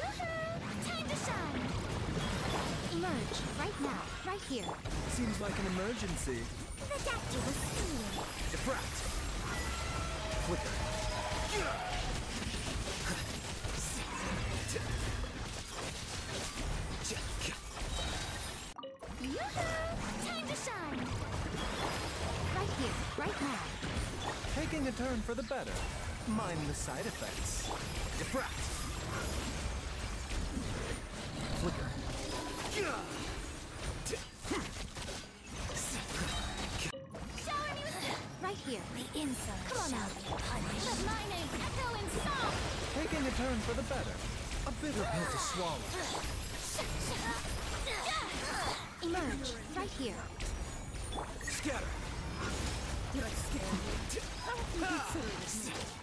Time to shine! Emerge, right now, right here. Seems like an emergency. The doctor will see you. Diffract. Flicker. Yoo-hoo! Time to shine! Right here, right now. Taking a turn for the better. Mind the side effects. Diffract. Here. The inside Come on now. Let my name echo in song! Taking a turn for the better. A bitter pill to swallow. Emerge, right here. Scatter. Did I ah!